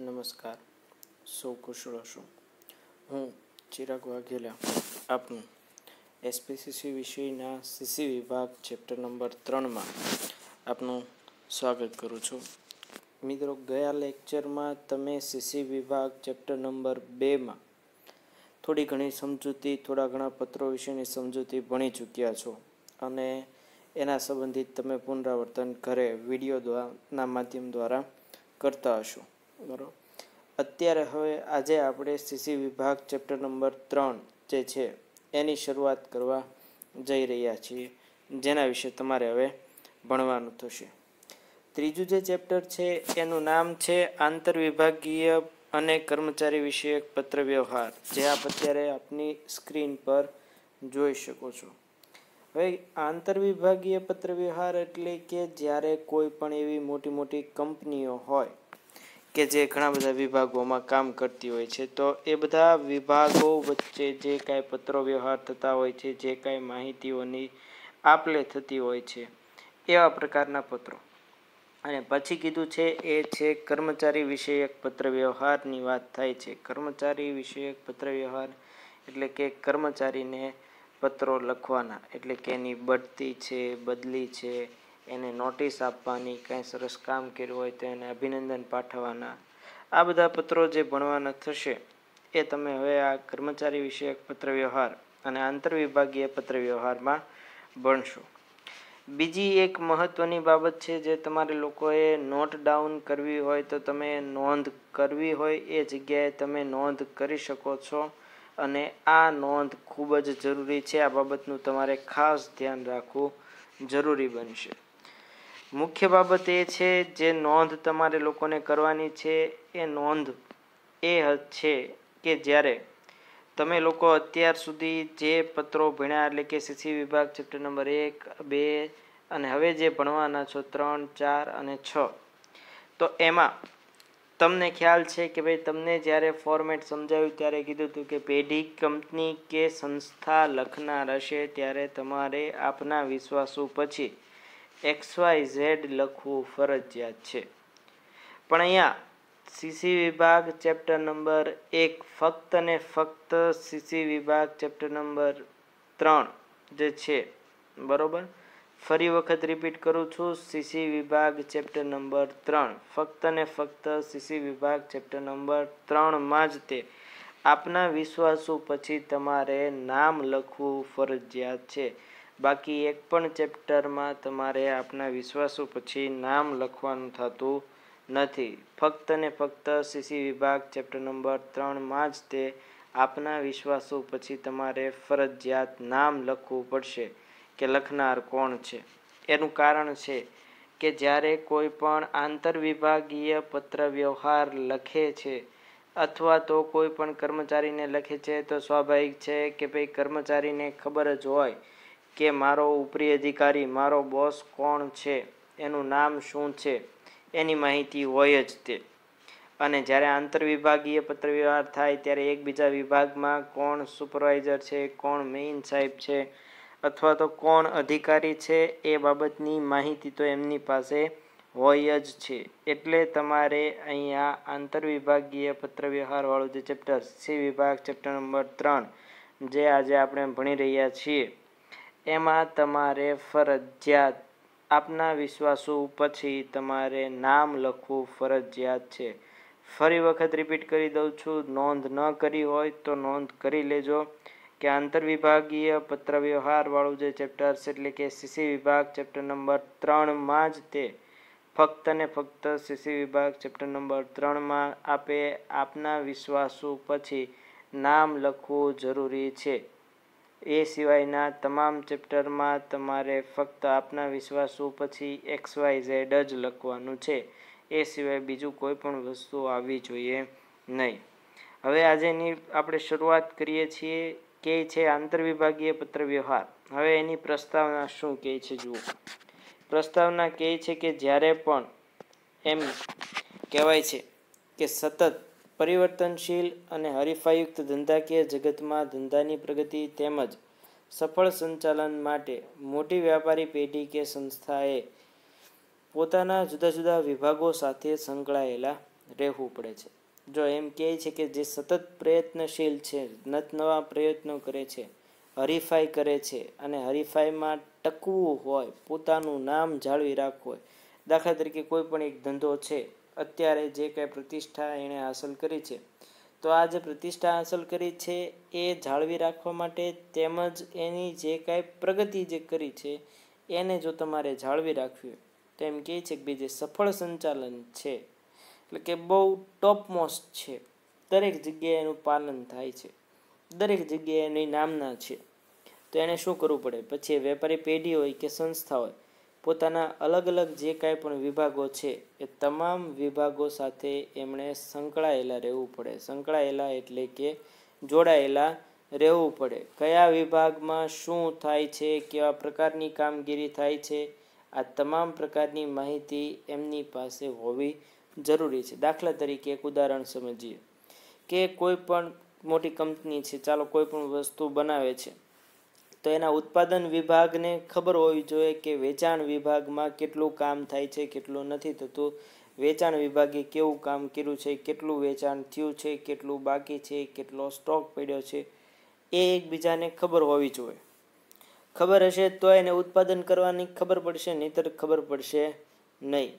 નમસ્કાર. સૌ કુશળ હશો હું ચિરાગ વાઘેલા, આપનું એસપીસીસી વિષયના સીસી વિભાગ ચેપ્ટર નંબર ત્રણમાં આપનું સ્વાગત કરું છું. મિત્રો, ગયા લેક્ચરમાં તમે સીસી વિભાગ ચેપ્ટર નંબર બેમાં થોડી ઘણી સમજૂતી, થોડા ઘણા પત્રો વિશેની સમજૂતી ભણી ચૂક્યા છો અને એના સંબંધિત તમે પુનરાવર્તન ઘરે વીડિયો દ્વારાના માધ્યમ દ્વારા કરતા હશો. બરાબર અત્યારે હવે આજે આપણે સીસી વિભાગ ચેપ્ટર નંબર ત્રણ જે છે, એની શરૂઆત કરવા જઈ રહ્યા છીએ, જેના વિશે તમારે હવે ભણવાનું થશે. ત્રીજું જે ચેપ્ટર છે, એનું નામ છે આંતરવિભાગીય અને કર્મચારી વિષયક પત્ર વ્યવહાર જે આપ અત્યારે આપની સ્ક્રીન પર જોઈ શકો છો. હવે આંતરવિભાગીય પત્ર વ્યવહાર એટલે કે જ્યારે કોઈ પણ એવી મોટી મોટી કંપનીઓ હોય કે જે ઘણા બધા વિભાગોમાં કામ કરતી હોય છે, તો એ બધા વિભાગો વચ્ચે જે કાંઈ પત્રો વ્યવહાર થતા હોય છે, જે કાંઈ માહિતીઓની આપલે થતી હોય છે, એવા પ્રકારના પત્રો. અને પછી કીધું છે એ છે કર્મચારી વિષયક પત્ર વ્યવહારની વાત થાય છે. કર્મચારી વિષયક પત્ર વ્યવહાર એટલે કે કર્મચારીને પત્રો લખવાના, એટલે કે એની બઢતી છે, બદલી છે એને નોટિસ આપવાની, કાંઈ સરસ કામ કર્યું હોય તો એને અભિનંદન પાઠવવાના. આ બધા પત્રો જે ભણવાના થશે, એ તમે હવે આ કર્મચારી વિષયક પત્ર વ્યવહાર અને આંતરવિભાગીય પત્ર વ્યવહારમાં ભણશો. બીજી એક મહત્ત્વની બાબત છે જે તમારે લોકોએ નોટ ડાઉન કરવી હોય તો તમે નોંધ કરવી હોય, એ જગ્યાએ તમે નોંધ કરી શકો છો અને આ નોંધ ખૂબ જ જરૂરી છે. આ બાબતનું તમારે ખાસ ધ્યાન રાખવું જરૂરી બનશે. મુખ્ય બાબત એ છે, જે નોંધ તમારે લોકોને કરવાની છે, એ નોંધ એ છે કે જ્યારે તમે લોકો અત્યાર સુધી જે પત્રો ભણ્યા, એટલે કે સીસી વિભાગ ચેપ્ટર નંબર એક, બે અને હવે જે ભણવાના છો, ત્રણ, ચાર અને છ, તો એમાં તમને ખ્યાલ છે કે ભાઈ તમને જ્યારે ફોર્મેટ સમજાવ્યું ત્યારે કીધું હતું કે પેઢી કંપની કે સંસ્થા લખનાર હશે, ત્યારે તમારે આપના વિશ્વાસો પછી એક્સ વાય ઝેડ લખવું ફરજિયાત છે. પણ અહીંયા સીસી વિભાગ ચેપ્ટર નંબર એક ફક્ત ને ફક્ત સીસી વિભાગ ચેપ્ટર નંબર ત્રણ જે છે, બરોબર? ફરી વખત રિપીટ કરું છું સીસી વિભાગ ચેપ્ટર નંબર ત્રણ. ફક્ત ને ફક્ત સીસી વિભાગ ચેપ્ટર નંબર ત્રણમાં જ તે. આપના વિશ્વાસો પછી તમારે નામ લખવું ફરજિયાત છે. બાકી એક પણ ચેપ્ટરમાં તમારે આપના વિશ્વાસો પછી નામ લખવાનું થતું નથી. ફક્ત ને ફક્ત સીસી વિભાગ ચેપ્ટર નંબર ત્રણમાં જ તે આપના વિશ્વાસો પછી તમારે ફરજિયાત નામ લખવું પડશે કે લખનાર કોણ છે. એનું કારણ છે કે જ્યારે કોઈ પણ આંતરવિભાગીય પત્ર વ્યવહાર લખે છે અથવા તો કોઈ પણ કર્મચારીને લખે છે તો સ્વાભાવિક છે કે ભાઈ કર્મચારીને ખબર જ હોય કે મારો ઉપરી અધિકારી, મારો બોસ કોણ છે? એનું નામ શું છે? એની માહિતી હોય જ તે. અને જ્યારે આંતરવિભાગીય પત્રવ્યવહાર થાય ત્યારે એકબીજા વિભાગમાં કોણ સુપરવાઇઝર છે, કોણ મેઇન સાહેબ છે, અથવા તો કોણ અધિકારી છે, એ બાબતની માહિતી તો એમની પાસે હોય જ છે. એટલે તમારે અહીંયા આંતરવિભાગીય પત્રવ્યવહારવાળું જે ચેપ્ટર સી વિભાગ ચેપ્ટર નંબર ત્રણ, જે આજે આપણે ભણી રહ્યા છીએ એમાં તમારે ફરજિયાત, આપના વિશ્વાસો પછી તમારે નામ લખવું ફરજિયાત છે. ફરી વખત રિપીટ કરી દઉં છું, નોંધ ન કરી હોય તો નોંધ કરી લેજો કે આંતરવિભાગીય પત્ર વ્યવહારવાળું જે ચેપ્ટર છે, એટલે કે સીસી વિભાગ ચેપ્ટર નંબર ત્રણમાં જ તે. ફક્ત ને ફક્ત સીસી વિભાગ ચેપ્ટર નંબર ત્રણમાં આપે આપના વિશ્વાસો પછી નામ લખવું જરૂરી છે. એ સિવાયના તમામ ચેપ્ટરમાં તમારે ફક્ત આપના વિશ્વાસો પછી એક્સ, વાય, ઝેડ જ લખવાનું છે. એ સિવાય બીજું કોઈ પણ વસ્તુ આવવી જોઈએ નહીં. હવે આજેની આપણે શરૂઆત કરીએ છીએ કે છે આંતરવિભાગીય પત્ર વ્યવહાર હવે એની પ્રસ્તાવના શું કહે છે જુઓ. પ્રસ્તાવના કહે છે કે જ્યારે પણ એમ કહેવાય છે કે સતત પરિવર્તનશીલ અને હરીફાયુક્ત ધંધાકીય જગતમાં ધંધાની પ્રગતિ તેમજ સફળ સંચાલન માટે મોટી વ્યાપારી પેઢી કે સંસ્થાએ પોતાના જુદા જુદા વિભાગો સાથે સંકળાયેલા રહેવું પડે છે. જો એમ કહે છે કે જે સતત પ્રયત્નશીલ છે, નત નવા પ્રયત્નો કરે છે, હરીફાઈ કરે છે અને હરીફાઈમાં ટકવું હોય, પોતાનું નામ જાળવી રાખવું હોય, દાખલા તરીકે કોઈ પણ એક ધંધો છે અત્યારે જે કાંઈ પ્રતિષ્ઠા એણે હાંસલ કરી છે. તો આ જે પ્રતિષ્ઠા હાંસલ કરી છે, એ જાળવી રાખવા માટે તેમજ એની જે કાંઈ પ્રગતિ જે કરી છે, એને જો તમારે જાળવી રાખવી તો એમ કહે છે કે બીજે સફળ સંચાલન છે, એટલે કે બહુ ટોપ મોસ્ટ છે, દરેક જગ્યાએ એનું પાલન થાય છે, દરેક જગ્યાએ એની નામના છે. તો એણે શું કરવું પડે? પછી વેપારી પેઢી હોય કે સંસ્થા હોય પોતાના અલગ અલગ જે કાંઈ પણ વિભાગો છે, એ તમામ વિભાગો સાથે એમણે સંકળાયેલા રહેવું પડે. સંકળાયેલા એટલે કે જોડાયેલા રહેવું પડે. કયા વિભાગમાં શું થાય છે, કેવા પ્રકારની કામગીરી થાય છે, આ તમામ પ્રકારની માહિતી એમની પાસે હોવી જરૂરી છે. દાખલા તરીકે એક ઉદાહરણ સમજીએ કે કોઈ પણ મોટી કંપની છે, ચાલો કોઈ પણ વસ્તુ બનાવે છે. તો એના ઉત્પાદન વિભાગને ખબર હોવી જોઈએ કે વેચાણ વિભાગમાં કેટલું કામ થાય છે, કેટલું નથી. થતું વેચાણ વિભાગે કેવું કામ કર્યું છે, કેટલું વેચાણ થયું છે, કેટલું બાકી છે, કેટલો સ્ટોક પડ્યો છે, એ એકબીજાને ખબર હોવી જોઈએ. ખબર હશે તો એને ઉત્પાદન કરવાની ખબર પડશે, નહીતર ખબર પડશે નહીં.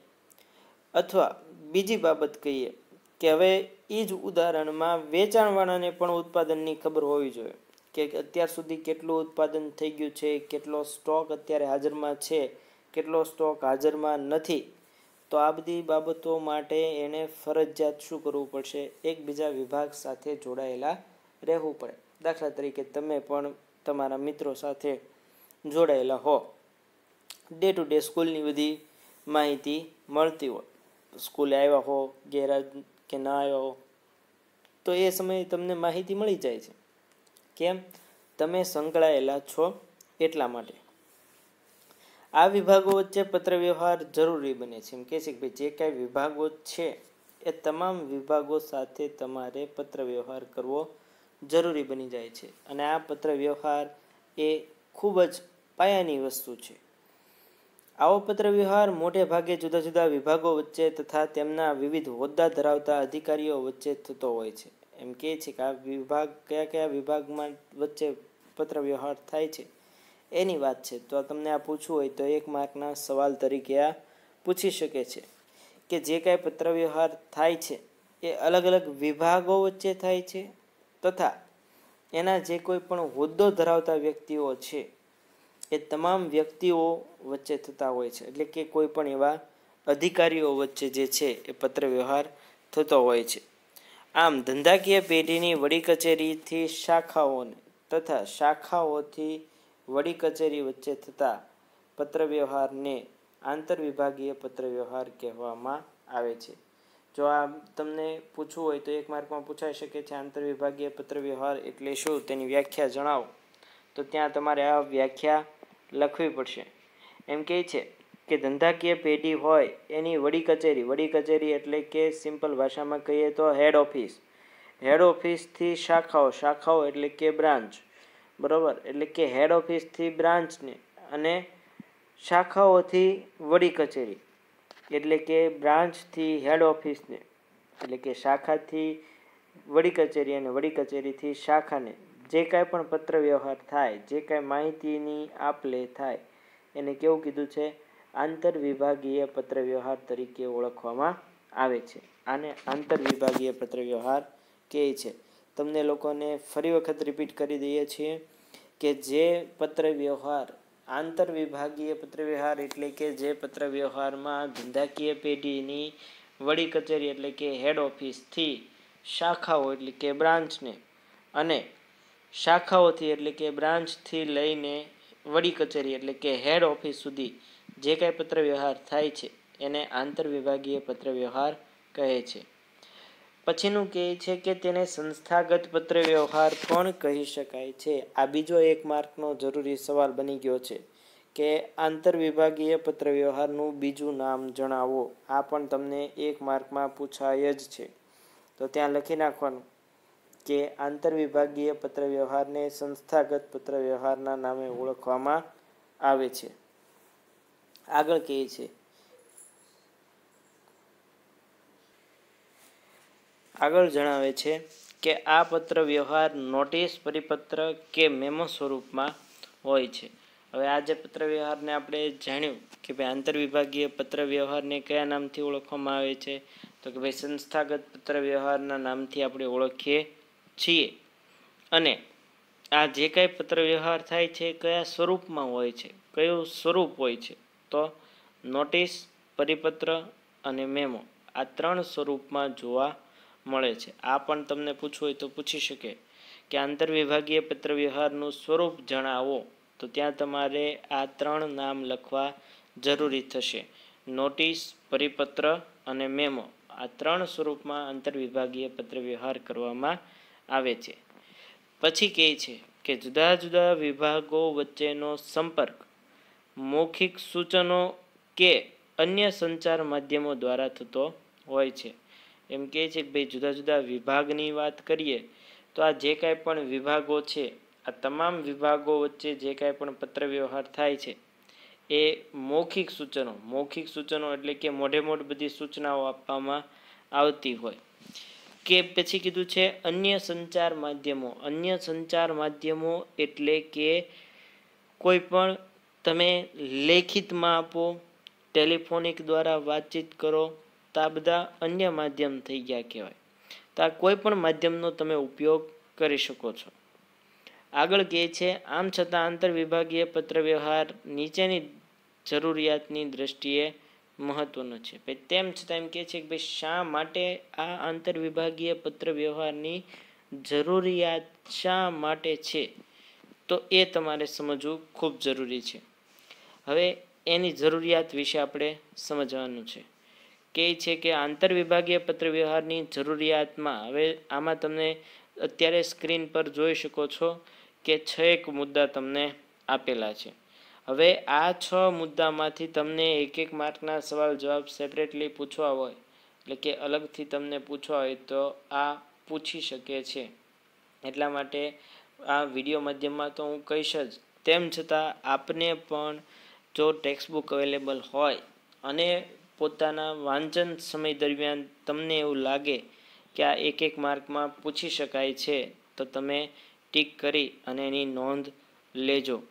અથવા બીજી બાબત કહીએ કે હવે એ જ ઉદાહરણમાં વેચાણવાળાને પણ ઉત્પાદનની ખબર હોવી જોઈએ. કે અત્યાર સુધી કેટલું ઉત્પાદન થઈ ગયું છે, કેટલો સ્ટોક અત્યારે હાજરમાં છે, કેટલો સ્ટોક હાજરમાં નથી, તો આ બધી બાબતો માટે એણે ફરજિયાત શું કરવું પડશે? એકબીજા વિભાગ સાથે જોડાયેલા રહેવું પડે. દાખલા તરીકે તમે પણ તમારા મિત્રો સાથે જોડાયેલા હો. ડે ટુ ડે સ્કૂલની બધી માહિતી મળતી હોય. સ્કૂલે આવ્યા હો ગેરાજ કે ના આવ્યા હો, તો એ સમયે તમને માહિતી મળી જાય છે. કેમ તમે સંકળાયેલા છો એટલા માટે? આ વિભાગો વચ્ચે પત્ર વ્યવહાર જરૂરી બને છે. એમ કહે છે કે ભાઈ, જે કાંઈ વિભાગો છે, એ તમામ વિભાગો સાથે તમારે પત્ર વ્યવહાર કરવો જરૂરી બની જાય છે. અને આ પત્ર વ્યવહાર એ ખૂબ જ પાયાની વસ્તુ છે. આવો પત્ર વ્યવહાર મોટે ભાગે જુદા જુદા વિભાગો વચ્ચે તથા તેમના વિવિધ હોદ્દા ધરાવતા અધિકારીઓ વચ્ચે થતો હોય છે. એમ કહે છે કે આ વિભાગ, કયા કયા વિભાગમાં વચ્ચે પત્ર વ્યવહાર થાય છે? એની વાત છે. તો તમને આ પૂછવું હોય તો એક માર્કના સવાલ તરીકે આ પૂછી શકે છે કે જે કાંઈ પત્ર વ્યવહાર થાય છે, એ અલગ અલગ વિભાગો વચ્ચે થાય છે તથા એના જે કોઈ પણ હોદ્દો ધરાવતા વ્યક્તિઓ છે, એ તમામ વ્યક્તિઓ વચ્ચે થતા હોય છે. એટલે કે કોઈ પણ એવા અધિકારીઓ વચ્ચે જે છે, એ પત્ર વ્યવહાર થતો હોય છે. આમ ધંધાકીય પેઢીની વડી કચેરીથી શાખાઓને તથા શાખાઓથી વડી કચેરી વચ્ચે થતા પત્રવ્યવહારને આંતરવિભાગીય પત્રવ્યવહાર કહેવામાં આવે છે. જો આ તમને પૂછવું હોય તો એક માર્કમાં પૂછાઈ શકે છે, આંતરવિભાગીય પત્રવ્યવહાર એટલે શું તેની વ્યાખ્યા જણાવો. તો ત્યાં તમારે આ વ્યાખ્યા લખવી પડશે. એમ કહે છે કે ધંધાકીય પેઢી હોય એની વડી કચેરી વડી કચેરી એટલે કે સિમ્પલ ભાષામાં કહીએ તો હેડ ઓફિસ હેડ ઓફિસથી શાખાઓ શાખાઓ એટલે કે બ્રાન્ચ બરાબર? એટલે કે હેડ ઓફિસથી બ્રાન્ચને અને શાખાઓથી વડી કચેરી. એટલે કે બ્રાન્ચથી હેડ ઓફિસને એટલે કે શાખાથી વડી કચેરી અને વડી કચેરીથી શાખાને. જે કાંઈ પણ પત્ર વ્યવહાર થાય, જે કાંઈ માહિતીની આપ લે થાય, એને કેવું કીધું છે? આંતર વિભાગીય પત્ર તરીકે ઓળખવામાં આવે છે. આને આંતર વિભાગીય પત્ર વ્યવહાર કહે છે. તમને લોકોને ફરી વખત રિપીટ કરી દઈએ છીએ કે જે પત્રવ્યવહાર, આંતરવિભાગીય આંતર વિભાગીય પત્ર એટલે કે જે પત્રવ્યવહારમાં ધંધાકીય પેઢીની વડી કચેરી એટલે કે હેડ ઓફિસથી શાખાઓ એટલે કે બ્રાન્ચને અને શાખાઓથી એટલે કે બ્રાન્ચથી લઈને વડી કચેરી એટલે કે હેડ ઓફિસ સુધી જે કાંઈ પત્રવ્યવહાર થાય છે, એને આંતર વિભાગીય પત્ર કહે છે. પછીનું કહે છે કે તેને સંસ્થાગત પત્ર વ્યવહાર પણ કહી શકાય છે. આ બીજો એક માર્કનો જરૂરી સવાલ બની ગયો છે કે આંતર વિભાગીય પત્ર બીજું નામ જણાવો. આ પણ તમને એક માર્કમાં પૂછાય જ છે. તો ત્યાં લખી નાખવાનું કે આંતર વિભાગીય પત્ર વ્યવહારને સંસ્થાગત પત્ર વ્યવહારના નામે ઓળખવામાં આવે છે. આગળ કહે છે. આગળ જણાવે છે કે આ પત્ર વ્યવહાર નોટિસ પરિપત્ર કે મેમો સ્વરૂપમાં હોય છે. હવે આ જે પત્ર વ્યવહારને આપણે જાણ્યું કે ભાઈ આંતરવિભાગીય પત્ર વ્યવહારને કયા નામથી ઓળખવામાં આવે છે, તો કે ભાઈ સંસ્થાગત પત્ર વ્યવહારના નામથી આપણે ઓળખીએ છીએ. અને આ જે કાંઈ પત્ર વ્યવહાર થાય છે, કયા સ્વરૂપમાં હોય છે, કયું સ્વરૂપ હોય છે તો નોટિસ, પરિપત્ર અને મેમો આ ત્રણ સ્વરૂપમાં જોવા મળે છે. આ પણ તમને પૂછવું હોય તો પૂછી શકે કે આંતરવિભાગીય પત્રવ્યવહારનું સ્વરૂપ જણાવો, તો ત્યાં તમારે આ ત્રણ નામ લખવા જરૂરી થશે. નોટિસ, પરિપત્ર અને મેમો આ ત્રણ સ્વરૂપમાં આંતરવિભાગીય પત્રવ્યવહાર કરવામાં આવે છે. પછી કહે છે કે જુદા જુદા વિભાગો વચ્ચેનો સંપર્ક મૌખિક સૂચનો કે અન્ય સંચાર માધ્યમો દ્વારા થતો હોય છે. એમ કહે છે કે ભાઈ, જુદા જુદા વિભાગની વાત કરીએ તો આ જે કાંઈ પણ વિભાગો છે, આ તમામ વિભાગો વચ્ચે જે કાંઈ પણ પત્ર વ્યવહાર થાય છે, એ મૌખિક સૂચનો મૌખિક સૂચનો એટલે કે મોઢે મોઢ બધી સૂચનાઓ આપવામાં આવતી હોય. કે પછી કીધું છે, અન્ય સંચાર માધ્યમો. અન્ય સંચાર માધ્યમો એટલે કે કોઈ પણ તમે લેખિતમાં આપો, ટેલિફોનિક દ્વારા વાતચીત કરો, તો આ બધા અન્ય માધ્યમ થઈ ગયા કહેવાય. તો આ કોઈ પણ માધ્યમનો તમે ઉપયોગ કરી શકો છો. આગળ કહે છે, આમ છતાં આંતરવિભાગીય પત્ર વ્યવહાર નીચેની જરૂરિયાતની દ્રષ્ટિએ મહત્વનો છે. ભાઈ, તેમ છતાં એમ કહે છે કે ભાઈ, શા માટે આ આંતરવિભાગીય પત્ર વ્યવહારની જરૂરિયાત શા માટે છે? તો એ તમારે સમજવું ખૂબ જરૂરી છે. હવે એની જરૂરિયાત વિશે આપણે સમજવાનું છે. કે છે કે આંતરવિભાગીય પત્ર વ્યવહારની જરૂરિયાતમાં, હવે આમાં તમને અત્યારે સ્ક્રીન પર જોઈ શકો છો કે છ એક મુદ્દા તમને આપેલા છે. હવે આ છ મુદ્દામાંથી તમને એક એક માર્કના સવાલ જવાબ સેપરેટલી પૂછવા હોય, એટલે કે અલગથી તમને પૂછવા હોય તો આ પૂછી શકે છે. એટલા માટે આ વીડિયો માધ્યમમાં તો હું કહીશ જ. તેમ છતાં આપને પણ જો ટેક્સ્ટબુક અવેલેબલ હોય અને પોતાના વાંચન સમય દરમિયાન તમને એવું લાગે કે આ એક એક માર્કમાં પૂછી શકાય છે, તો તમે ટીક કરી અને એની નોંધ લેજો.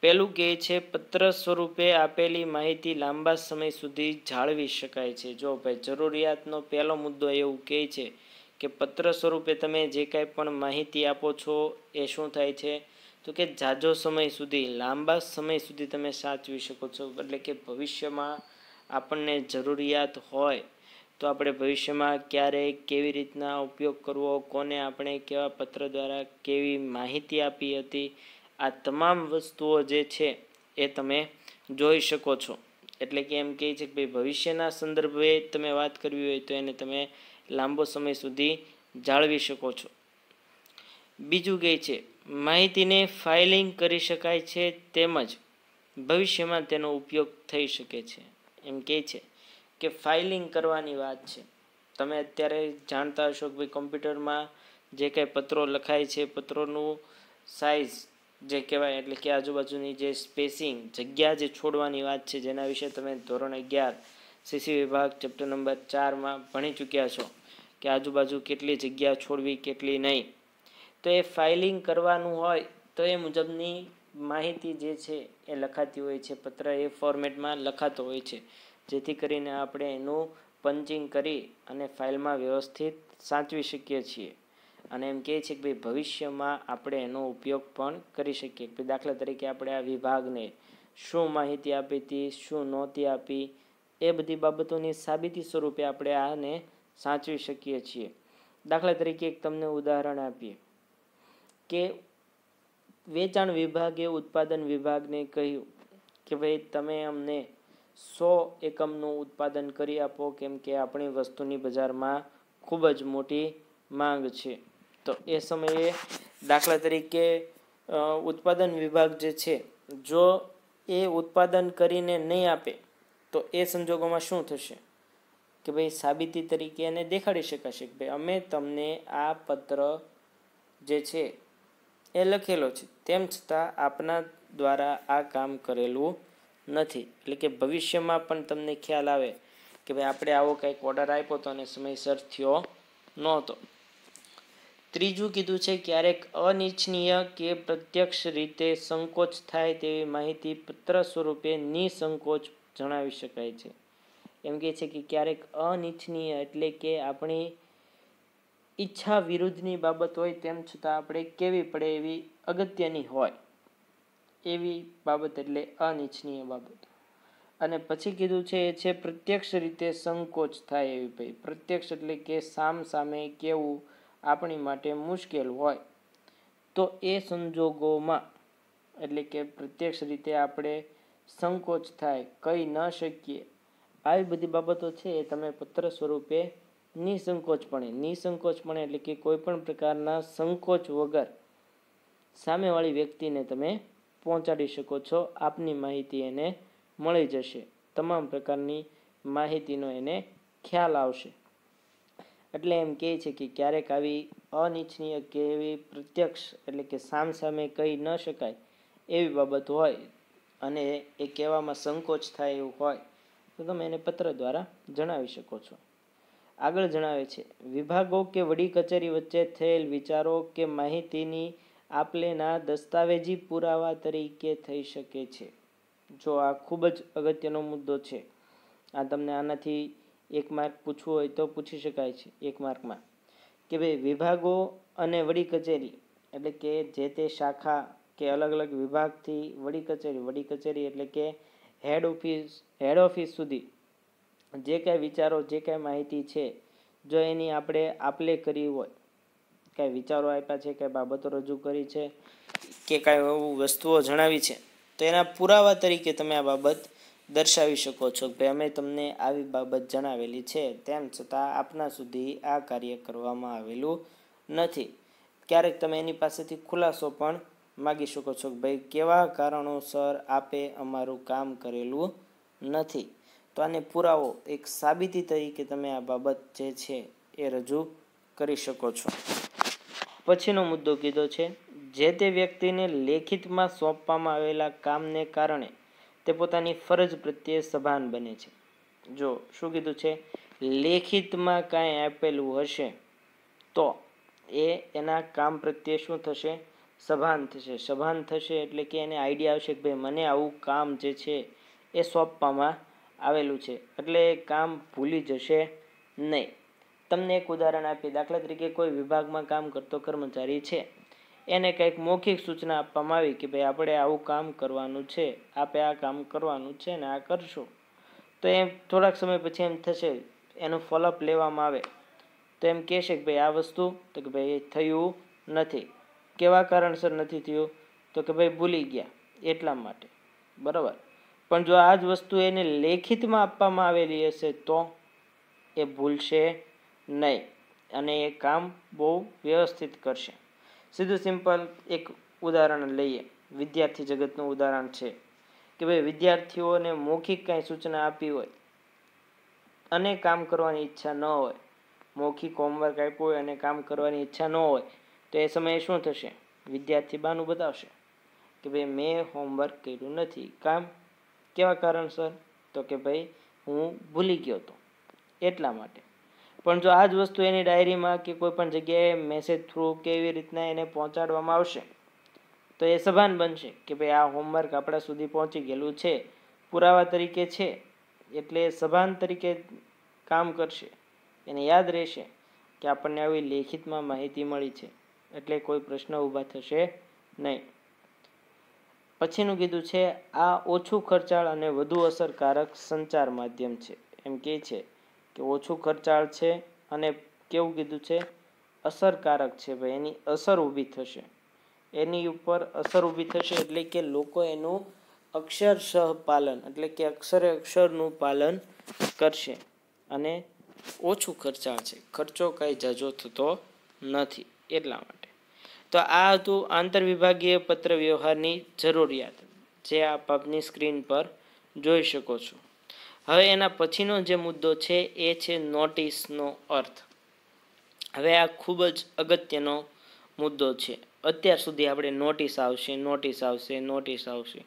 પહેલું કહે છે, પત્ર સ્વરૂપે આપેલી માહિતી લાંબા સમય સુધી જાળવી શકાય છે. જો ભાઈ જરૂરિયાતનો પહેલો મુદ્દો એવું કહે છે કે પત્ર સ્વરૂપે તમે જે કાંઈ પણ માહિતી આપો છો એ શું થાય છે? તો કે જાજો સમય સુધી, લાંબા સમય સુધી તમે સાચવી શકો છો. એટલે કે ભવિષ્યમાં આપણને જરૂરિયાત હોય, તો આપણે ભવિષ્યમાં ક્યારે, કેવી રીતના ઉપયોગ કરવો, કોને આપણે કેવા પત્ર દ્વારા કેવી માહિતી આપી હતી, આ તમામ વસ્તુઓ જે છે એ તમે જોઈ શકો છો. એટલે કે એમ કહે છે કે ભાઈ, ભવિષ્યના સંદર્ભે તમે વાત કરવી હોય તો એને તમે લાંબો સમય સુધી જાળવી શકો છો. બીજું કહે છે માહિતીને ફાઇલિંગ કરી શકાય છે તેમજ ભવિષ્યમાં તેનો ઉપયોગ થઈ શકે છે. એમ કહે છે કે ફાઇલિંગ કરવાની વાત છે. તમે અત્યારે જાણતા હશો કે ભાઈ કોમ્પ્યુટરમાં જે કાંઈ પત્રો લખાય છે, પત્રોનું સાઇઝ જે કહેવાય એટલે કે આજુબાજુની જે સ્પેસિંગ જગ્યા જે છોડવાની વાત છે, જેના વિશે તમે ધોરણ અગિયાર સીસી વિભાગ ચેપ્ટર નંબર ચારમાં ભણી ચૂક્યા છો કે આજુબાજુ કેટલી જગ્યા છોડવી, કેટલી નહીં. તો એ ફાઇલિંગ કરવાનું હોય તો એ મુજબની માહિતી જે છે એ લખાતી હોય છે. પત્ર એ ફોર્મેટમાં લખાતો હોય છે. જેથી કરીને આપણે એનું પંચિંગ કરી અને ફાઇલમાં વ્યવસ્થિત સાચવી શકીએ છીએ. અને એમ કહે છે કે ભાઈ, ભવિષ્યમાં આપણે એનો ઉપયોગ પણ કરી શકીએ. કે દાખલા તરીકે આપણે આ વિભાગને શું માહિતી આપી હતી, શું નહોતી આપી, એ બધી બાબતોની સાબિતી સ્વરૂપે આપણે આને સાચવી શકીએ છીએ. દાખલા તરીકે એક તમને ઉદાહરણ આપીએ. કે વેચાણ વિભાગે, ઉત્પાદન વિભાગને કહ્યું કે ભાઈ, તમે અમને સો એકમનું ઉત્પાદન કરી આપો, કેમ કે આપણી વસ્તુની બજારમાં ખૂબ જ મોટી માંગ છે. તો એ સમયે દાખલા તરીકે ઉત્પાદન વિભાગ જે છે, જો એ ઉત્પાદન કરીને નહીં આપે, તો એ સંજોગોમાં શું થશે? કે ભાઈ, સાબિતી તરીકે એને દેખાડી શકાશે કે ભાઈ, અમે તમને આ પત્ર જે છે એ લખેલો છે. તેમ છતાં આપના દ્વારા આ કામ કરેલું નથી. એટલે કે ભવિષ્યમાં પણ તમને ખ્યાલ આવે કે ભાઈ આપણે આવો કંઈક ઓર્ડર આપ્યો હતો અને સમયસર થયો નહોતો. ત્રીજું કીધું છે, ક્યારેક અનિચ્છનીય કે પ્રત્યક્ષ રીતે સંકોચ થાય તેવી માહિતી પત્ર સ્વરૂપે નિસંકોચ જણાવી શકાય છે. એમ કહે છે કે ક્યારેક અનિચ્છનીય એટલે કે આપણી ઈચ્છા વિરુદ્ધની બાબત હોય તેમ છતાં આપણે કેવી પડે એવી અગત્યની હોય એવી બાબત એટલે અનિચ્છનીય બાબત. અને પછી કીધું છે, એ છે પ્રત્યક્ષ રીતે સંકોચ થાય એવી ભાઈ. પ્રત્યક્ષ એટલે કે સામ સામે કેવું આપણી માટે મુશ્કેલ હોય. તો એ સંજોગોમાં એટલે કે પ્રત્યક્ષ રીતે આપણે સંકોચ થાય, કહી ન શકીએ. આવી બધી બાબતો છે એ તમે પત્ર સ્વરૂપે નિસંકોચપણે. નિસંકોચપણે એટલે કે કોઈપણ પ્રકારના સંકોચ વગર સામેવાળી વ્યક્તિને તમે પહોંચાડી શકો છો. આપની માહિતી એને મળી જશે. તમામ પ્રકારની માહિતીનો એને ખ્યાલ આવશે. એટલે એમ કહે છે કે ક્યારેક આવી અનિચ્છનીય કે એવી પ્રત્યક્ષ એટલે કે સામ સામે કહી ન શકાય એવી બાબત હોય અને એ કહેવામાં સંકોચ થાય એવું હોય તો તમે એને પત્ર દ્વારા જણાવી શકો છો. આગળ જણાવે છે, વિભાગો કે વડી કચેરી વચ્ચે થયેલ વિચારો કે માહિતીની આપલેના દસ્તાવેજી પુરાવા તરીકે થઈ શકે છે. જો આ ખૂબ જ અગત્યનો મુદ્દો છે, આ તમને આનાથી એક માર્ક પૂછવું હોય તો પૂછી શકાય છે, એક માર્કમાં, કે ભાઈ વિભાગો અને વડી કચેરી, એટલે કે જે તે શાખા કે અલગ અલગ વિભાગથી વડી કચેરી વડી કચેરી એટલે કે હેડ ઓફિસ હેડ ઓફિસ સુધી જે કાંઈ વિચારો, જે કાંઈ માહિતી છે, જો એની આપણે આપલે કરી હોય, કાંઈ વિચારો આપ્યા છે, કાંઈ બાબતો રજૂ કરી છે, કે કાંઈ એવું વસ્તુઓ જણાવી છે, તો એના પુરાવા તરીકે તમે આ બાબત દર્શાવી શકો છો કે અમે તમને આવી બાબત જણાવેલી છે, તેમ છતાં આપના સુધી આ કાર્ય કરવામાં આવેલું નથી. ક્યારેક તમે એની પાસેથી ખુલાસો પણ માગી શકો છો કે ભાઈ કેવા કારણોસર આપે અમારું કામ કરેલું નથી. તો આને પુરાવો એક સાબિતી તરીકે તમે આ બાબત જે છે એ રજૂ કરી શકો છો. પછીનો મુદ્દો કીધો છે, જે તે વ્યક્તિને લેખિતમાં સોંપવામાં આવેલા કામને કારણે તે પોતાની ફરજ પ્રત્યે સભાન બને છે. જો શું કીધું છે, લેખિતમાં કાંઈ આપેલું હશે તો એ એના કામ પ્રત્યે શું થશે? સભાન થશે. સભાન થશે એટલે કે એને આઈડિયા આવશે કે ભાઈ મને આવું કામ જે છે એ સોંપવામાં આવેલું છે. એટલે કામ ભૂલી જશે નહીં. તમને એક ઉદાહરણ આપીએ. દાખલા તરીકે કોઈ વિભાગમાં કામ કરતો કર્મચારી છે. એને કંઈક મૌખિક સૂચના આપવામાં આવી કે ભાઈ આપણે આવું કામ કરવાનું છે. આપે આ કામ કરવાનું છે ને આ કરશું. તો એમ થોડાક સમય પછી એમ થશે, એનું ફોલોઅપ લેવામાં આવે. તો એમ કહેશે કે ભાઈ આ વસ્તુ, તો કે ભાઈ થયું નથી. કેવા કારણસર નથી થયું? તો કે ભાઈ ભૂલી ગયા એટલા માટે. બરાબર? પણ જો આ જ વસ્તુ એને લેખિતમાં આપવામાં આવેલી હશે તો એ ભૂલશે નહીં અને એ કામ બહુ વ્યવસ્થિત કરશે. સીધું સિમ્પલ એક ઉદાહરણ લઈએ. વિદ્યાર્થી જગતનું ઉદાહરણ છે કે ભાઈ વિદ્યાર્થીઓને મૌખિક કાંઈ સૂચના આપી હોય અને કામ કરવાની ઈચ્છા ન હોય, મૌખિક હોમવર્ક આપ્યું હોય અને કામ કરવાની ઈચ્છા ન હોય, તો એ સમયે શું થશે? વિદ્યાર્થી બાનું બતાવશે કે ભાઈ મેં હોમવર્ક કર્યું નથી. કામ કેવા કારણસર તો કે ભાઈ, હું ભૂલી ગયો હતો. એટલા માટે. પણ જો આ જ વસ્તુ એની ડાયરીમાં કે કોઈ પણ જગ્યાએ મેસેજ થ્રુ કે એવી રીતના એને પહોંચાડવામાં આવશે? તો એ સભાન બનશે કે ભાઈ, આ હોમવર્ક આપણા સુધી પહોંચી ગયેલું છે, પુરાવા તરીકે છે, એટલે સભાન તરીકે કામ કરશે. એને યાદ રહેશે કે આપણને આવી લેખિતમાં માહિતી મળી છે. એટલે કોઈ પ્રશ્ન ઊભા થશે નહીં. પછીનું કીધું છે, આ ઓછું ખર્ચાળ અને વધુ અસરકારક સંચાર માધ્યમ છે. એમ કહે છે કે ઓછું ખર્ચાળ છે અને કેવું કીધું છે? અસરકારક છે ભાઈ, એની અસર ઊભી થશે. એની ઉપર અસર ઊભી થશે એટલે કે લોકો એનું અક્ષરશઃ પાલન, એટલે કે અક્ષરે અક્ષરનું પાલન કરશે. અને ઓછું ખર્ચાળ છે. ખર્ચો કાંઈ જાજો થતો નથી. એટલા માટે. તો આ હતું આંતરવિભાગીય પત્ર વ્યવહારની જરૂરિયાત, જે આપ આપની સ્ક્રીન પર જોઈ શકો છો. હવે એના પછીનો જે મુદ્દો છે, એ છે નોટિસનો અર્થ. હવે આ ખૂબ જ અગત્યનો મુદ્દો છે. અત્યાર સુધી આપણે નોટિસ આવશે નોટિસ આવશે નોટિસ આવશે.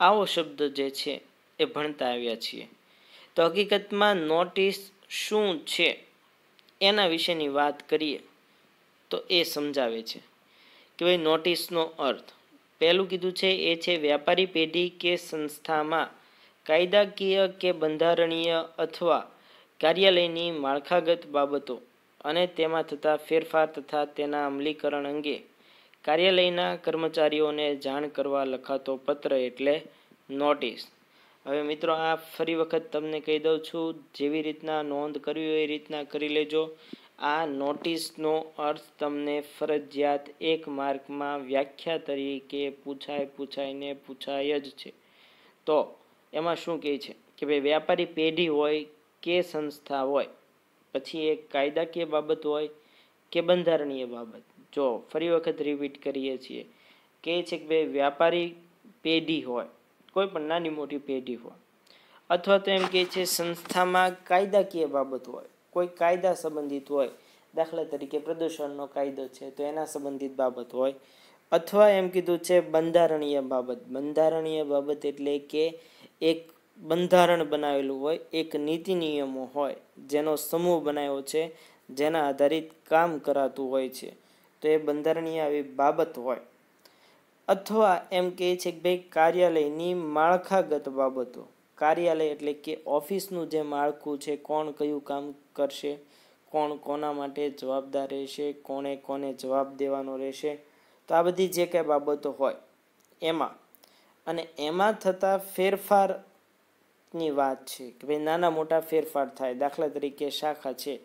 આવો શબ્દ જે છે, એ ભણતા આવ્યા છીએ. તો હકીકતમાં નોટિસ શું છે? એના વિશેની વાત કરીએ તો એ સમજાવે છે. કે ભાઈ નોટિસનો અર્થ. પહેલું કીધું છે, એ છે વ્યાપારી પેઢી કે સંસ્થામાં કાયદાકીય કે બંધારણીય અથવા કાર્યાલયની માળખાગત બાબતો અને તેમાં થતા ફેરફાર તથા તેના અમલીકરણ અંગે કાર્યાલયના કર્મચારીઓને જાણ કરવા લખાતો પત્ર એટલે નોટિસ હવે મિત્રો, આ ફરી વખત તમને કહી દઉં છું, જેવી રીતના નોંધ કરવી હોય એ રીતના કરી લેજો. આ નોટિસનો અર્થ તમને ફરજિયાત એક માર્કમાં વ્યાખ્યા તરીકે પૂછાય પૂછાઈને પૂછાય જ છે. તો એમાં શું કહે છે? કે ભાઈ, વ્યાપારી પેઢી હોય કે સંસ્થા હોય, પછી એક કાયદાકીય બાબત હોય કે બંધારણીય બાબત. જો ફરી વખત રિપીટ કરીએ છીએ. કે છે કે ભાઈ, વ્યાપારી પેઢી હોય, કોઈ પણ નાની મોટી પેઢી હોય, અથવા તો એમ કહે છે સંસ્થામાં કાયદાકીય બાબત હોય કોઈ કાયદા સંબંધિત હોય, દાખલા તરીકે પ્રદૂષણનો કાયદો છે, તો એના સંબંધિત બાબત હોય. અથવા એમ કીધું છે બંધારણીય બાબત. બંધારણીય બાબત એટલે કે એક બંધારણ બનાવેલું હોય, એક નીતિ નિયમો હોય, જેનો સમૂહ બનાવ્યો છે, જેના આધારિત કામ કરાતું હોય છે. તો એ બંધારણીય આવી બાબત હોય. અથવા એમ કહે છે કે ભાઈ કાર્યાલયની માળખાગત બાબતો. કાર્યાલય એટલે કે ઓફિસનું જે માળખું છે, કોણ કયું કામ કરશે, કોણ કોના માટે જવાબદાર રહેશે, કોણે કોને જવાબ દેવાનો રહેશે, તો આ બધી જે કાંઈ બાબતો હોય, એમાં. અને એમાં થતા ફેરફારની વાત છે કે ભાઈ નાના મોટા ફેરફાર થાય. દાખલા તરીકે શાખા છે,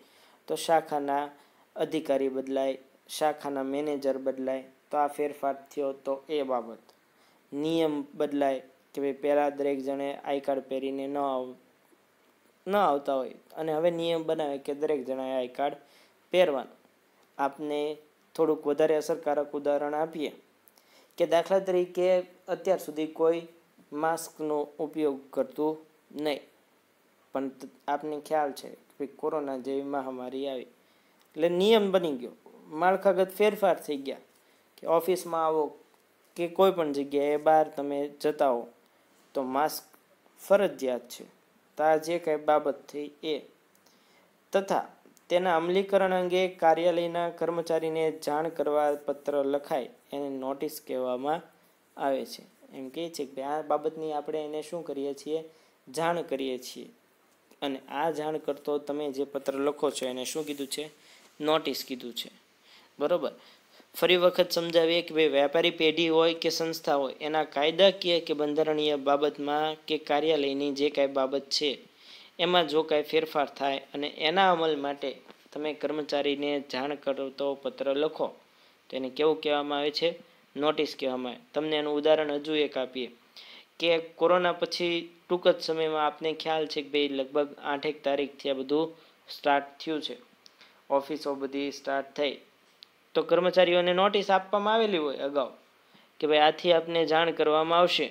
તો શાખાના અધિકારી બદલાય, શાખાના મેનેજર બદલાય, તો આ ફેરફાર થયો તો એ બાબત. નિયમ બદલાય કે ભાઈ પહેલાં દરેક જણે આઈ કાર્ડ પહેરીને ન આવ, ન આવતા હોય. અને હવે નિયમ બનાવે કે દરેક જણાએ આઈ કાર્ડ પહેરવાનું. આપને થોડુંક વધારે અસરકારક ઉદાહરણ આપીએ. કે દાખલા તરીકે અત્યાર સુધી કોઈ માસ્કનો ઉપયોગ કરતું નહીં. પણ આપને ખ્યાલ છે કે કોરોના જેવી મહામારી આવી. એટલે નિયમ બની ગયો. માળખાગત ફેરફાર થઈ ગયા. કે ઓફિસમાં આવો કે કોઈ પણ જગ્યાએ બહાર તમે જતા હો તો માસ્ક ફરજિયાત છે. તો જે કંઈ બાબત થઈ એ. તથા તેના અમલીકરણ અંગે કાર્યાલયના કર્મચારીને જાણ કરવા પત્ર લખાય એને નોટિસ કહેવામાં આવે છે. એમ કહે છે કે આ બાબતની આપણે એને શું કરીએ છીએ? જાણ કરીએ છીએ. અને આ જાણ કરતો તમે જે પત્ર લખો છો એને શું કીધું છે? નોટિસ કીધું છે. બરોબર? ફરી વખત સમજાવીએ કે ભાઈ વેપારી પેઢી હોય કે સંસ્થા હોય, એના કાયદાકીય કે બંધારણીય બાબતમાં કે કાર્યાલયની જે કાંઈ બાબત છે, એમાં જો કાંઈ ફેરફાર થાય અને એના અમલ માટે તમે કર્મચારીને જાણ કરતો પત્ર લખો, તો એને કેવું કહેવામાં આવે છે? નોટિસ કહેવામાં આવે. તમને એનું ઉદાહરણ હજુ એક આપીએ. કે કોરોના પછી ટૂંક જ સમયમાં આપને ખ્યાલ છે કે ભાઈ લગભગ આઠેક તારીખથી આ બધું સ્ટાર્ટ થયું છે. ઓફિસો બધી સ્ટાર્ટ થઈ. તો કર્મચારીઓને નોટિસ આપવામાં આવેલી હોય અગાઉ કે ભાઈ આથી આપને જાણ કરવામાં આવશે.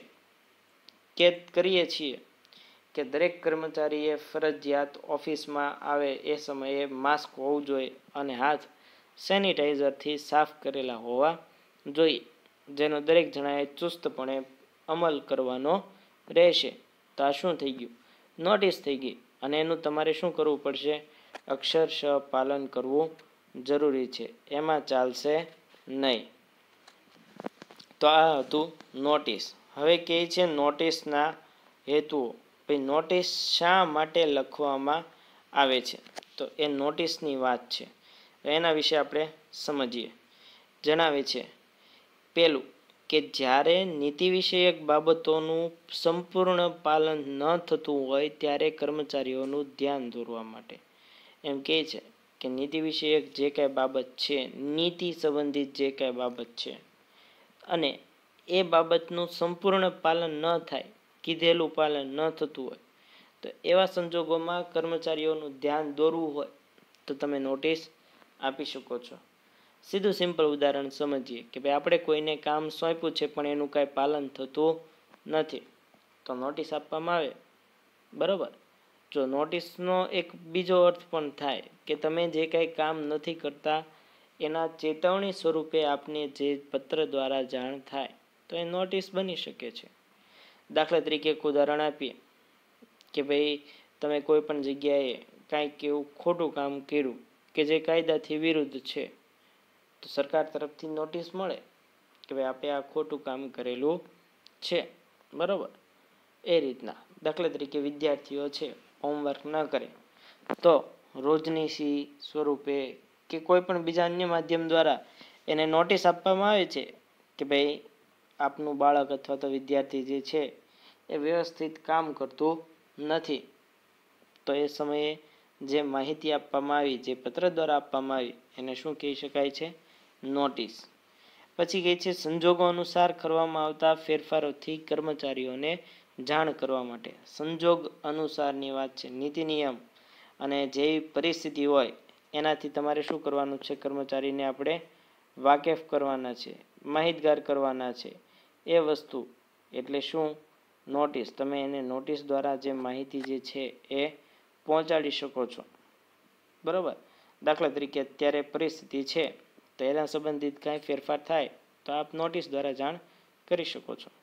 કે કરીએ છીએ કે દરેક કર્મચારીએ ફરજિયાત ઓફિસમાં આવે એ સમયે માસ્ક હોવું જોઈએ અને હાથ સેનિટાઈઝરથી સાફ કરેલા હોવા જોઈએ, જેનો દરેક જણાએ ચુસ્તપણે અમલ કરવાનો રહેશે. તો આ શું થઈ ગયું? નોટિસ થઈ ગઈ અને એનું તમારે શું કરવું પડશે? અક્ષરશ પાલન કરવું જરૂરી છે. એમાં ચાલશે નહીં. તો આ હતું નોટિસ હવે કહે છે નોટિસના હેતુઓ. ભાઈ નોટિસ શા માટે લખવામાં આવે છે? તો એ નોટિસની વાત છે. એના વિશે આપણે સમજીએ. જણાવે છે પહેલું કે જ્યારે નીતિ વિષયક બાબતોનું સંપૂર્ણ પાલન ન થતું હોય ત્યારે કર્મચારીઓનું ધ્યાન દોરવા માટે. એમ કહે છે કે નીતિ વિષયક જે કાંઈ બાબત છે, નીતિ સંબંધિત જે કાંઈ બાબત છે, અને એ બાબતનું સંપૂર્ણ પાલન ન થાય, કીધેલું પાલન ન થતું હોય, તો એવા સંજોગોમાં કર્મચારીઓનું ધ્યાન દોરવું હોય, તો તમે નોટિસ આપી શકો છો. સીધું સિમ્પલ ઉદાહરણ સમજીએ કે ભાઈ આપણે કોઈને કામ સોંપ્યું છે, પણ એનું કાંઈ પાલન થતું નથી, તો નોટિસ આપવામાં આવે, બરાબર? જો નોટિસનો એક બીજો અર્થ પણ થાય કે તમે જે કાંઈ કામ નથી કરતા, એના ચેતવણી સ્વરૂપે આપને જે પત્ર દ્વારા જાણ થાય, તો એ નોટિસ બની શકે છે. દાખલા તરીકે એક ઉદાહરણ આપીએ કે ભાઈ, તમે કોઈ પણ જગ્યાએ કાંઈક એવું ખોટું કામ કર્યું કે જે કાયદાથી વિરુદ્ધ છે, તો સરકાર તરફથી નોટિસ મળે કે ભાઈ આપણે આ ખોટું કામ કરેલું છે. બરાબર? એ રીતના. દાખલા તરીકે વિદ્યાર્થીઓ છે હોમવર્ક ન કરે. તો રોજનીશી સ્વરૂપે કે કોઈ પણ બીજા અન્ય માધ્યમ દ્વારા એને નોટિસ આપવામાં આવે છે કે ભાઈ આપનું બાળક અથવા તો વિદ્યાર્થી જે છે એ વ્યવસ્થિત કામ કરતું નથી. તો એ સમયે જે માહિતી આપવામાં આવી, જે પત્ર દ્વારા આપવામાં આવી, એને શું કહી શકાય છે? નોટિસ. પછી કહે છે, સંજોગો અનુસાર કરવામાં આવતા ફેરફારોથી કર્મચારીઓને જાણ કરવા માટે. સંજોગ અનુસારની વાત છે. નીતિ નિયમ અને જેવી પરિસ્થિતિ હોય, એનાથી તમારે શું કરવાનું છે? કર્મચારીને આપણે વાકેફ કરવાના છે, માહિતગાર કરવાના છે. એ વસ્તુ એટલે શું? નોટિસ. તમે એને નોટિસ દ્વારા જે માહિતી જે છે એ પહોંચાડી શકો છો. બરાબર? દાખલા તરીકે અત્યારે પરિસ્થિતિ છે, તો એના સંબંધિત કાંઈ ફેરફાર થાય, તો આપ નોટિસ દ્વારા જાણ કરી શકો છો.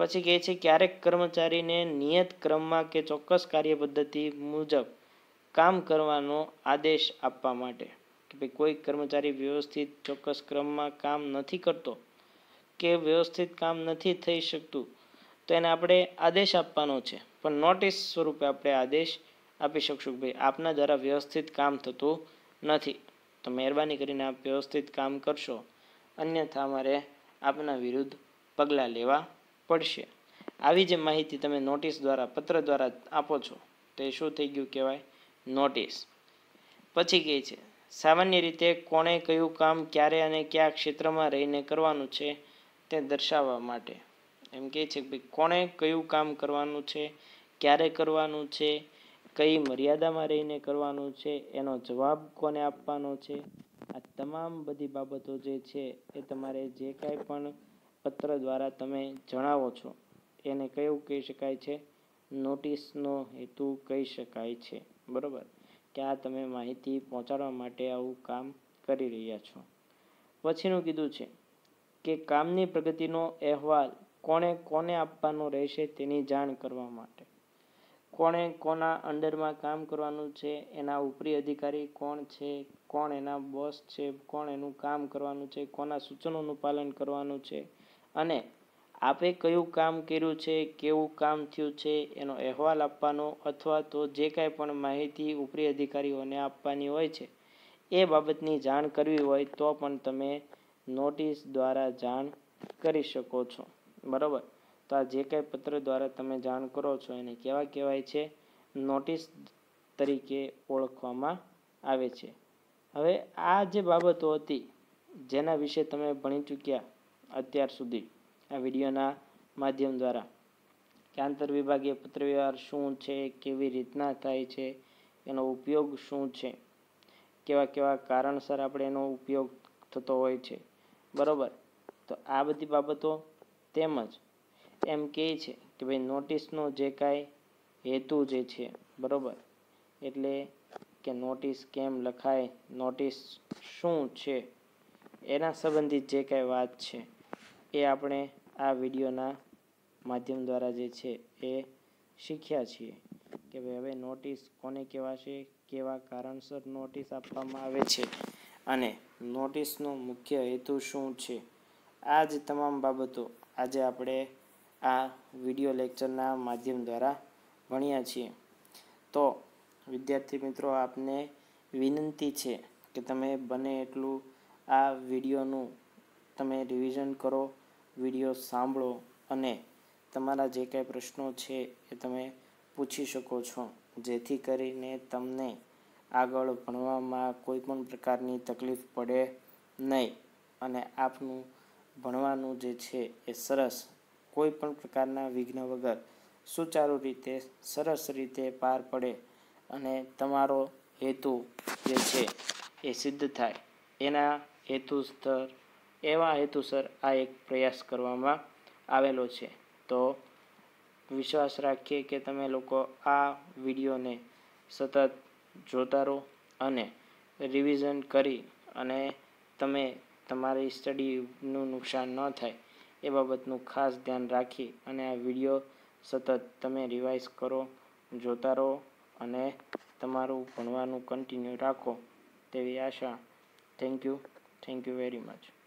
પછી કહે છે, ક્યારેક કર્મચારીને નિયત ક્રમમાં કે ચોક્કસ કાર્ય પદ્ધતિ મુજબ કામ કરવાનો આદેશ આપવા માટે કે ભાઈ કોઈ કર્મચારી વ્યવસ્થિત ચોક્કસ ક્રમમાં કામ નથી કરતો કે વ્યવસ્થિત કામ નથી થઈ શકતું, તો એને આપણે આદેશ આપવાનો છે. પણ નોટિસ સ્વરૂપે આપણે આદેશ આપી શકશું ભાઈ આપના દ્વારા વ્યવસ્થિત કામ થતું નથી. તો મહેરબાની કરીને આપ વ્યવસ્થિત કામ કરશો. અન્યથા અમારે આપના વિરુદ્ધ પગલાં લેવા પડશે. આવી જે માહિતી તમે નોટિસ દ્વારા, પત્ર દ્વારા આપો છો, તો એ શું થઈ ગયું કહેવાય? નોટિસ પછી કહે છે, સામાન્ય રીતે કોણે કયું કામ ક્યારે અને કયા ક્ષેત્રમાં રહીને કરવાનું છે તે દર્શાવવા માટે. એમ કહે છે કે ભાઈ, કોણે કયું કામ કરવાનું છે, ક્યારે કરવાનું છે, કઈ મર્યાદામાં રહીને કરવાનું છે, એનો જવાબ કોને આપવાનો છે? આ તમામ બધી બાબતો જે છે, એ તમારે જે કાંઈ પણ પત્ર દ્વારા તમે જણાવો છો. એને કયું કહી શકાય છે? નોટિસનો હેતુ કહી શકાય છે. બરાબર? કે આ તમે માહિતી પહોંચાડવા માટે આવું કામ કરી રહ્યા છો. પછીનું કીધું છે કે કામની પ્રગતિનો અહેવાલ કોણે કોને આપવાનો રહેશે તેની જાણ કરવા માટે. કોણે કોના અંડરમાં કામ કરવાનું છે, એના ઉપરી અધિકારી કોણ છે, કોણ એના બોસ છે, કોણ એનું કામ કરવાનું છે, કોના સૂચનોનું પાલન કરવાનું છે અને આપે કયું કામ કર્યું છે, કેવું કામ થયું છે, એનો અહેવાલ આપવાનો અથવા તો જે કાંઈ પણ માહિતી ઉપરી અધિકારીઓને આપવાની હોય છે, એ બાબતની જાણ કરવી હોય તો પણ તમે નોટિસ દ્વારા જાણ કરી શકો છો. બરાબર? તો આ જે કાંઈ પત્ર દ્વારા તમે જાણ કરો છો, એને કેવા કહેવાય છે? નોટિસ તરીકે ઓળખવામાં આવે છે. હવે આ જે બાબતો હતી, જેના વિશે તમે ભણી ચૂક્યા અત્યાર સુધી આ વિડીયોના માધ્યમ દ્વારા. કે આંતરવિભાગીય પત્રવ્યવહાર શું છે, કેવી રીતના થાય છે, એનો ઉપયોગ શું છે? કેવા કેવા કારણસર આપણે એનો ઉપયોગ થતો હોય છે. બરાબર? તો આ બધી બાબતો તેમજ એમ કહે છે કે ભાઈ નોટિસનો જે કાંઈ હેતુ જે છે, બરાબર? એટલે કે નોટિસ કેમ લખાય, નોટિસ શું છે, એના સંબંધિત જે કાંઈ વાત છે એ આપણે આ વિડીયોના માધ્યમ દ્વારા જે છે એ શીખ્યા છીએ. કે ભાઈ હવે નોટિસ કોને કહેવાશે કેવા કારણસર નોટિસ આપવામાં આવે છે અને નોટિસનો મુખ્ય હેતુ શું છે, આ જ તમામ બાબતો આજે આપણે આ વીડિયો લેક્ચરના માધ્યમ દ્વારા ભણ્યા છીએ. તો વિદ્યાર્થી મિત્રો, આપને વિનંતી છે કે તમે બને એટલું આ વિડીયોનું તમે રિવિઝન કરો વીડિયો સાંભળો અને તમારા જે કાંઈ પ્રશ્નો છે એ તમે પૂછી શકો છો. જેથી કરીને તમને આગળ ભણવામાં કોઈ પણ પ્રકારની તકલીફ પડે નહીં અને આપનું ભણવાનું જે છે એ સરસ કોઈ પણ પ્રકારના વિઘ્ન વગર સુચારુ રીતે, સરસ રીતે પાર પડે અને તમારો હેતુ જે છે એ સિદ્ધ થાય. એના હેતુ સ્તર એવા હેતુસર આ એક પ્રયાસ કરવામાં આવેલો છે. તો વિશ્વાસ રાખીએ કે તમે લોકો આ વિડીયોને સતત જોતા રહો અને રિવિઝન કરી અને તમે તમારી સ્ટડીનું નુકસાન ન થાય એ બાબતનું ખાસ ધ્યાન રાખી અને આ વીડિયો સતત તમે રિવાઇઝ કરો, જોતા રહો અને તમારું ભણવાનું કન્ટિન્યુ રાખો તેવી આશા. Thank you thank you very much